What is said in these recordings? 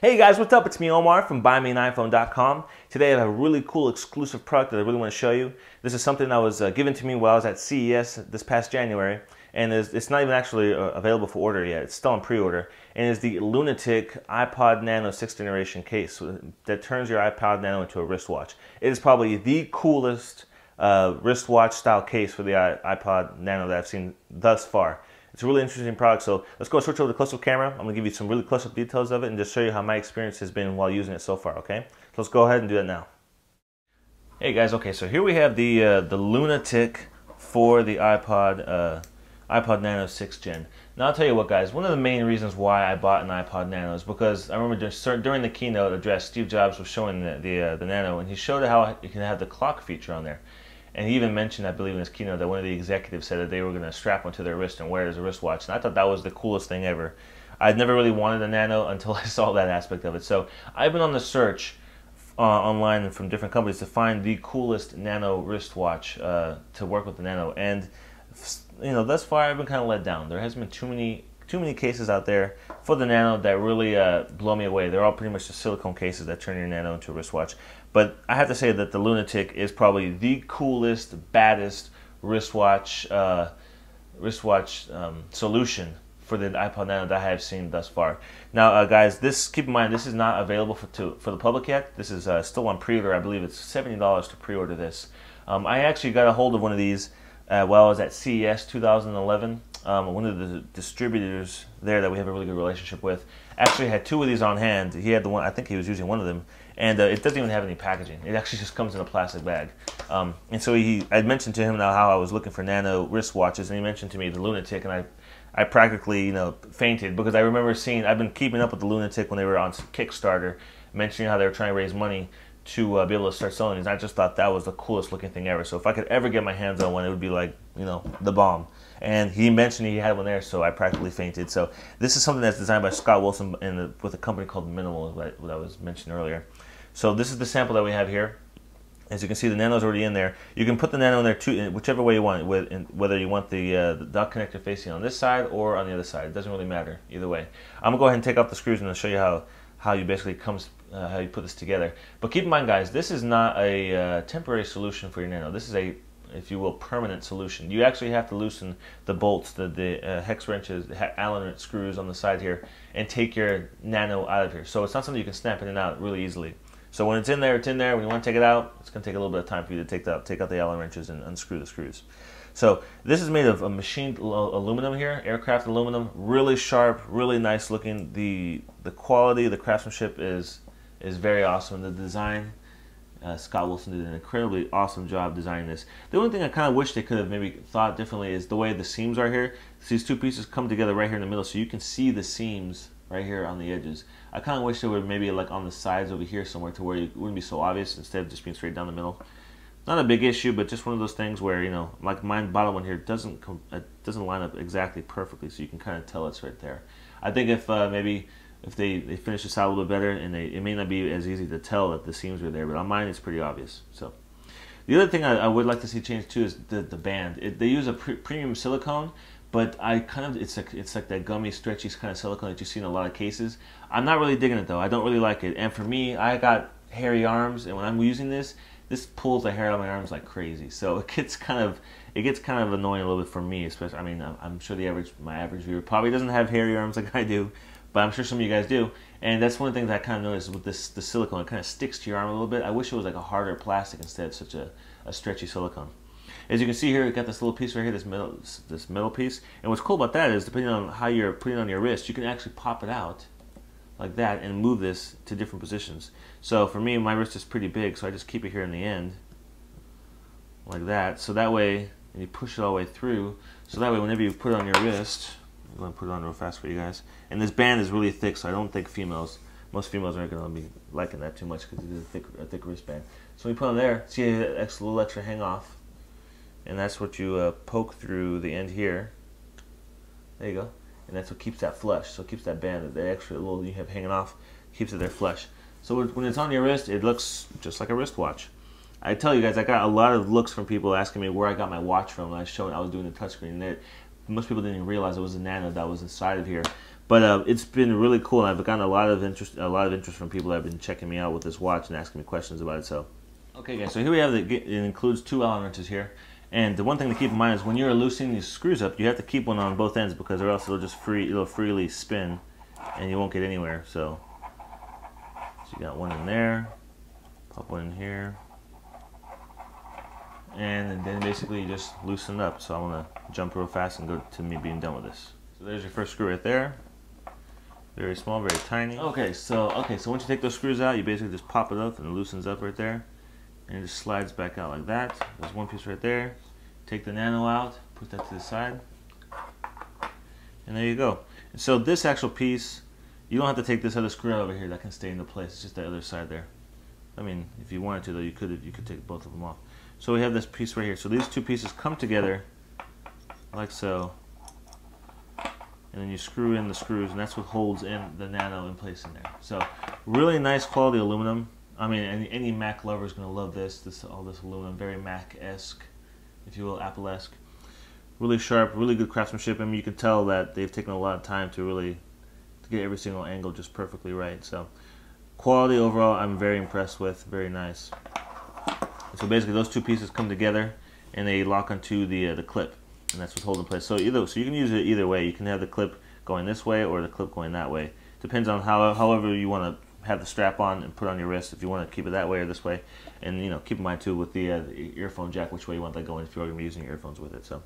Hey guys, what's up? It's me Omar from BuyMeAnIPhone.com. Today I have a really cool exclusive product that I really want to show you. This is something that was uh, given to me while I was at CES this past January, and it's, not even actually uh, available for order yet. It's still on pre-order, and it's the LunaTik iPod Nano 6th generation case that turns your iPod Nano into a wristwatch. It is probably the coolest uh, wristwatch style case for the iPod Nano that I've seen thus far. It's a really interesting product. So let's go switch over to close-up camera. I'm gonna give you some really close-up details of it and just show you how my experience has been while using it so far, okay? So let's go ahead and do that now. Hey guys, okay, so here we have the uh, the LunaTik for the iPod uh, iPod Nano 6th Gen. Now I'll tell you what guys, one of the main reasons why I bought an iPod Nano is because I remember during the keynote address, Steve Jobs was showing the, the, uh, the Nano and he showed how you can have the clock feature on there. And he even mentioned, I believe, in his keynote that one of the executives said that they were going to strap one to their wrist and wear it as a wristwatch. And I thought that was the coolest thing ever. I'd never really wanted a Nano until I saw that aspect of it. So I've been on the search uh, online from different companies to find the coolest Nano wristwatch uh, to work with the Nano. And you know, thus far I've been kind of let down. There hasn't been too many too many cases out there for the Nano that really uh, blow me away. They're all pretty much the silicone cases that turn your Nano into a wristwatch. But I have to say that the LunaTik is probably the coolest, baddest wristwatch uh, wristwatch um, solution for the iPod Nano that I have seen thus far. Now, uh, guys, this keep in mind this is not available for to, for the public yet. This is uh, still on pre-order. I believe it's seventy dollars to pre-order this. Um, I actually got a hold of one of these uh, while I was at CES 2011 um, one of the distributors there that we have a really good relationship with, actually had two of these on hand. He had the one, I think he was using one of them, and uh, it doesn't even have any packaging. It actually just comes in a plastic bag. Um, and so he, I mentioned to him now how I was looking for nano wristwatches, and he mentioned to me the LunaTik, and I, I practically, you know, fainted because I remember seeing, I've been keeping up with the LunaTik when they were on Kickstarter, mentioning how they were trying to raise money to uh, be able to start selling these. I just thought that was the coolest looking thing ever. So if I could ever get my hands on one, it would be like, you know, the bomb and he mentioned he had one there, so I practically fainted. So this is something that's designed by Scott Wilson the, with a company called MNML, that, was mentioned earlier. So this is the sample that we have here. As you can see, the Nano's already in there. You can put the Nano in there too, whichever way you want, whether you want the, uh, the dock connector facing on this side or on the other side. It doesn't really matter either way. I'm gonna go ahead and take off the screws and I'll show you how how you basically comes uh, how you put this together. But keep in mind, guys, this is not a uh, temporary solution for your Nano. This is a if you will, permanent solution. You actually have to loosen the bolts, the, the uh, hex wrenches, Allen screws on the side here, and take your Nano out of here. So it's not something you can snap in and out really easily. So when it's in there, it's in there. When you want to take it out, it's going to take a little bit of time for you to take, that, take out the Allen wrenches and unscrew the screws. So this is made of a machined aluminum here, aircraft aluminum, really sharp, really nice looking. The the quality, the craftsmanship is is very awesome. The design uh, Scott Wilson did an incredibly awesome job designing this. The only thing I kind of wish they could have maybe thought differently is the way the seams are here. These two pieces come together right here in the middle, so you can see the seams right here on the edges. I kind of wish they were maybe like on the sides over here somewhere to where it wouldn't be so obvious instead of just being straight down the middle. Not a big issue, but just one of those things where you know, like my bottom one here doesn't it doesn't line up exactly perfectly, so you can kind of tell it's right there. I think if uh, maybe if they, they finish this out a little bit better, and they, it may not be as easy to tell that the seams were there, but on mine it's pretty obvious. So the other thing I, I would like to see change too is the, the band. It, they use a pre premium silicone, but I kind of it's like it's like that gummy, stretchy kind of silicone that you see in a lot of cases. I'm not really digging it though. I don't really like it. And for me, I got hairy arms, and when I'm using this, this pulls the hair out of my arms like crazy. So it gets kind of it gets kind of annoying a little bit for me, especially. I mean, I'm sure the average my average viewer probably doesn't have hairy arms like I do, but I'm sure some of you guys do. And that's one of the things I kind of noticed with this the silicone. It kind of sticks to your arm a little bit. I wish it was like a harder plastic instead of such a, a stretchy silicone. As you can see here, we got this little piece right here, this metal, this metal piece. And what's cool about that is, depending on how you're putting on your wrist, you can actually pop it out like that and move this to different positions. So for me, my wrist is pretty big, so I just keep it here in the end, like that. So that way, and you push it all the way through. So that way, whenever you put it on your wrist, I'm to put it on real fast for you guys. And this band is really thick, so I don't think females, most females aren't going to be liking that too much because it is a thick, a thick wristband. So we put on there, see a little extra hang off. And that's what you uh, poke through the end here. There you go. And that's what keeps that flush. So it keeps that band, the extra little you have hanging off, keeps it there flush. So when it's on your wrist, it looks just like a wristwatch. I tell you guys, I got a lot of looks from people asking me where I got my watch from. I showing, I was doing the touchscreen. Most people didn't even realize it was a nano that was inside of here. But uh, it's been really cool, I've gotten a lot of interest, a lot of interest from people that have been checking me out with this watch and asking me questions about it. So, okay, guys. So here we have the. It includes two Allen wrenches here, and the one thing to keep in mind is when you're loosening these screws up, you have to keep one on both ends because or else it'll just free, it'll freely spin, and you won't get anywhere. So, so you got one in there, pop one in here, and then basically just loosen up. So I'm gonna jump real fast and go to me being done with this. So there's your first screw right there. Very small, very tiny. Okay, so okay, so once you take those screws out, you basically just pop it up and it loosens up right there. And it just slides back out like that. There's one piece right there. Take the nano out, put that to the side. And there you go. And so this actual piece, you don't have to take this other screw out over here that can stay into place. It's just the other side there. I mean, if you wanted to though, you could you could take both of them off. So we have this piece right here. So these two pieces come together like so. And then you screw in the screws and that's what holds in the nano in place in there. So really nice quality aluminum. I mean any, any Mac lover is going to love this this all this aluminum very Mac-esque if you will Apple-esque. Really sharp really good craftsmanship I mean you can tell that they've taken a lot of time to really to get every single angle just perfectly right. So quality overall I'm very impressed with very nice so basically those two pieces come together and they lock onto the uh, the clip and that's what's holding place. So either so you can use it either way. You can have the clip going this way or the clip going that way. Depends on how however you want to have the strap on and put on your wrist. If you want to keep it that way or this way, and you know keep in mind too with the, uh, the earphone jack which way you want that going if you're going to be using your earphones with it. So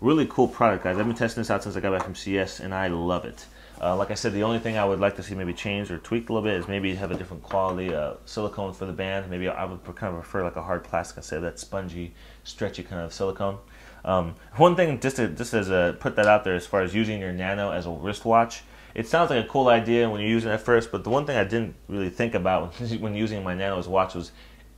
really cool product, guys. I've been testing this out since I got back from CES, and I love it. Uh, like I said, the only thing I would like to see maybe changed or tweaked a little bit is maybe have a different quality uh, silicone for the band. Maybe I would kind of prefer like a hard plastic instead of that spongy, stretchy kind of silicone. Um, one thing, just to, just as a put that out there, as far as using your Nano as a wristwatch, it sounds like a cool idea when you're using it at first. But the one thing I didn't really think about when using my Nano as a watch was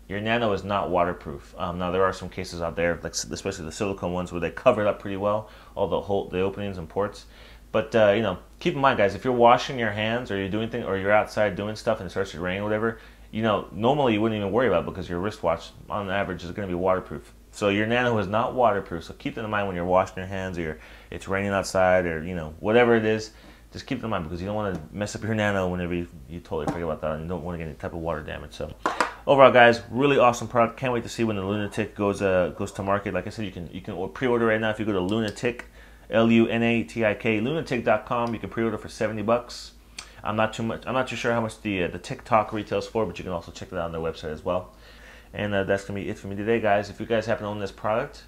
your Nano is not waterproof. Um, now there are some cases out there, like especially the silicone ones, where they cover it up pretty well, all the hole, the openings and ports. But uh, you know, keep in mind, guys, if you're washing your hands or you're doing things, or you're outside doing stuff and it starts to rain or whatever, you know, normally you wouldn't even worry about it because your wristwatch, on average, is going to be waterproof. So your Nano is not waterproof. So keep that in mind when you're washing your hands or it's raining outside or you know whatever it is. Just keep it in mind because you don't want to mess up your Nano whenever you, you totally forget about that and you don't want to get any type of water damage. So overall, guys, really awesome product. Can't wait to see when the LunaTik goes uh, goes to market. Like I said, you can you can pre-order right now if you go to Lunatik, L-U-N-A-T-I-K, Lunatik.com. You can pre-order for 70 bucks. I'm not too much. I'm not too sure how much the uh, the TikTok retails for, but you can also check that out on their website as well. And uh, that's to be it for me today, guys. If you guys happen to own this product,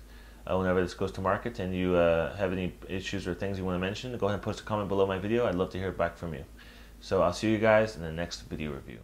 uh, whenever this goes to market, and you uh, have any issues or things you want to mention, go ahead and post a comment below my video. I'd love to hear back from you. So I'll see you guys in the next video review.